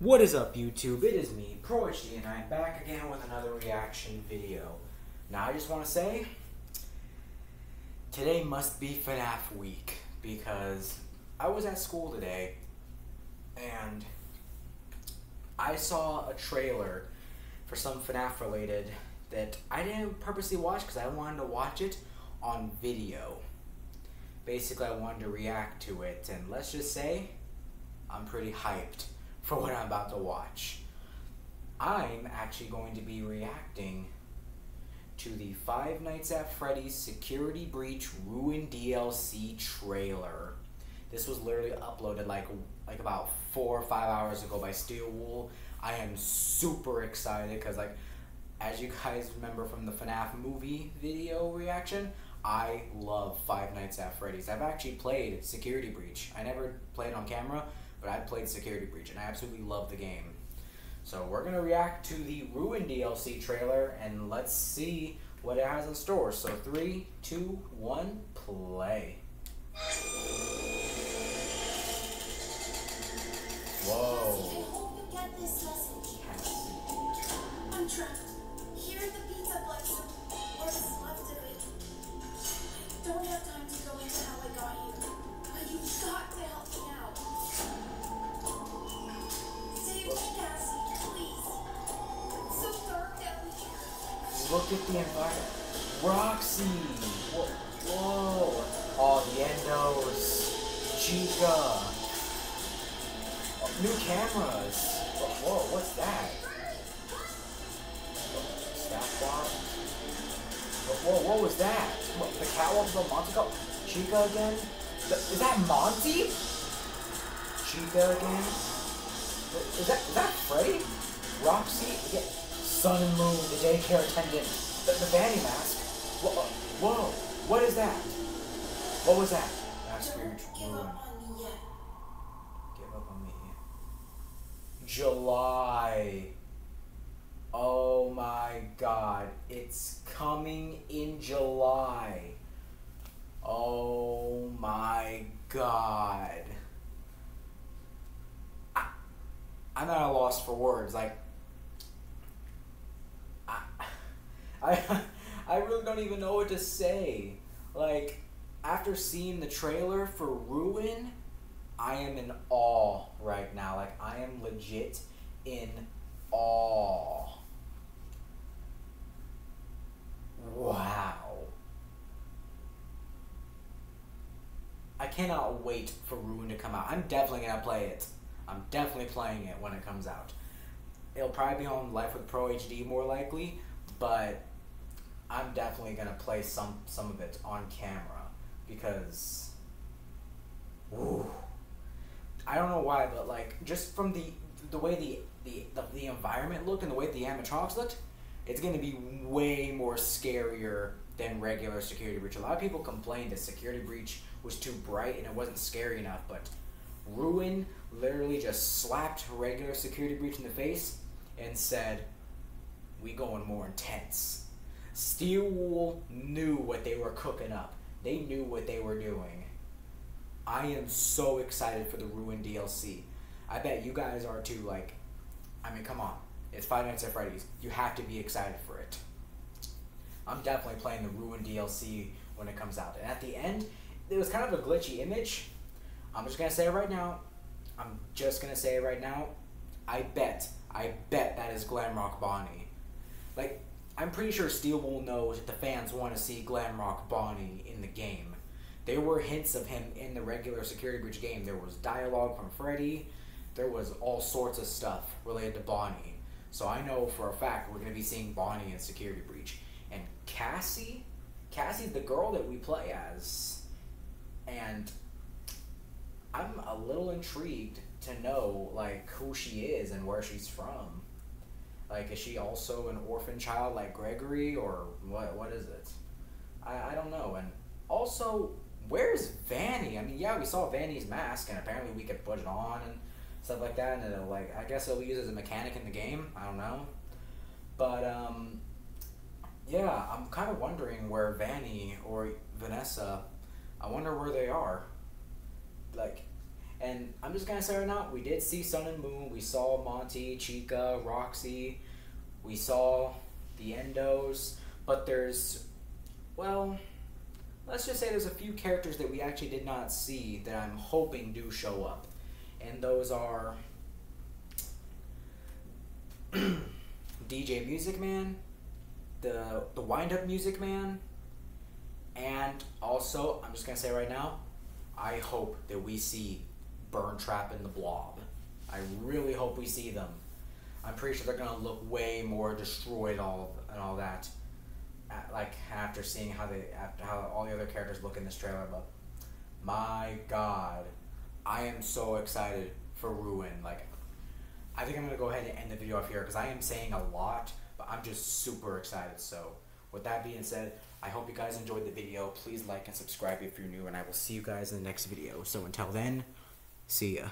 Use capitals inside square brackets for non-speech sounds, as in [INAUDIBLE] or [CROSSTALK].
What is up, YouTube? It is me, ProHD, and I'm back again with another reaction video. Now, I just want to say, today must be FNAF week, because I was at school today, and I saw a trailer for some FNAF related that I didn't purposely watch because I wanted to watch it on video. Basically, I wanted to react to it, and let's just say, I'm pretty hyped for what I'm about to watch. I'm actually going to be reacting to the Five Nights at Freddy's Security Breach Ruin DLC trailer. This was literally uploaded like like about four or five hours ago by Steel Wool. I am super excited because like as you guys remember from the FNAF movie video reaction, I love Five Nights at Freddy's. I've actually played Security Breach. I never played on camera, but I played Security Breach and I absolutely love the game. So we're gonna react to the Ruin DLC trailer and let's see what it has in store. So three, two, one, play. Whoa. At the environment. Roxy! Whoa. Whoa. Oh, the Endos. Chica. Oh, new cameras. Whoa, whoa, what's that? Staff bot? Uh, whoa, what was that? What, the catwalk from Montico? Chica again? Th- Is that Monty? Chica again? Is that, is that Freddy? Roxy? Yeah. Sun and Moon, the daycare attendant. The, the Vanny mask. Whoa, whoa, what is that? What was that? That's Don't spiritual give ruin. up on me yet. Give up on me. July. Oh my god. It's coming in July. Oh my god. I, I'm at a loss for words. Like, I, I, [LAUGHS] I really don't even know what to say. Like, after seeing the trailer for Ruin, I am in awe right now. Like I am legit in awe. Wow. I cannot wait for Ruin to come out. I'm definitely gonna play it. I'm definitely playing it when it comes out. It'll probably be on Life with Pro HD more likely, but I'm definitely gonna play some some of it on camera because Ooh. I don't know why, but like just from the the way the the, the, the environment looked and the way the animatronics looked, it's gonna be way more scarier than regular security breach. A lot of people complained that security breach was too bright and it wasn't scary enough, but Ruin literally just slapped regular security breach in the face and said, "We going more intense." Steel Wool knew what they were cooking up. They knew what they were doing. I am so excited for the Ruin DLC. I bet you guys are too. Like, I mean, come on. It's Five Nights at Freddy's. You have to be excited for it. I'm definitely playing the Ruin DLC when it comes out. And at the end, it was kind of a glitchy image. I'm just gonna say it right now. I'm just gonna say it right now. I bet, I bet that is Glamrock Bonnie. Like, I'm pretty sure Steel Wool knows that the fans want to see Glamrock Bonnie in the game. There were hints of him in the regular Security Breach game. There was dialogue from Freddy. There was all sorts of stuff related to Bonnie. So I know for a fact we're going to be seeing Bonnie in Security Breach. And Cassie, Cassie's the girl that we play as. And I'm a little intrigued to know like who she is and where she's from. Like, is she also an orphan child like Gregory, or what? What is it? I, I don't know. And also, where's Vanny? I mean, yeah, we saw Vanny's mask, and apparently we could put it on and stuff like that, and it'll like I guess it'll be used as a mechanic in the game. I don't know, but um, yeah, I'm kind of wondering where Vanny or Vanessa. I wonder where they are. Like, And I'm just gonna say right now, we did see Sun and Moon. We saw Monty, Chica, Roxy. We saw the Endos, but there's, well, let's just say there's a few characters that we actually did not see that I'm hoping do show up, and those are [CLEARS THROAT] DJ Music Man, the the Wind Up Music Man, and also I'm just gonna say right now, I hope that we see Burntrap and the Blob. I really hope we see them. I'm pretty sure they're gonna look way more destroyed all and all that. At, like after seeing how they after how all the other characters look in this trailer, but my God, I am so excited for Ruin. Like, I think I'm gonna go ahead and end the video off here because I am saying a lot, but I'm just super excited. So, with that being said, I hope you guys enjoyed the video. Please like and subscribe if you're new, and I will see you guys in the next video. So until then, See ya.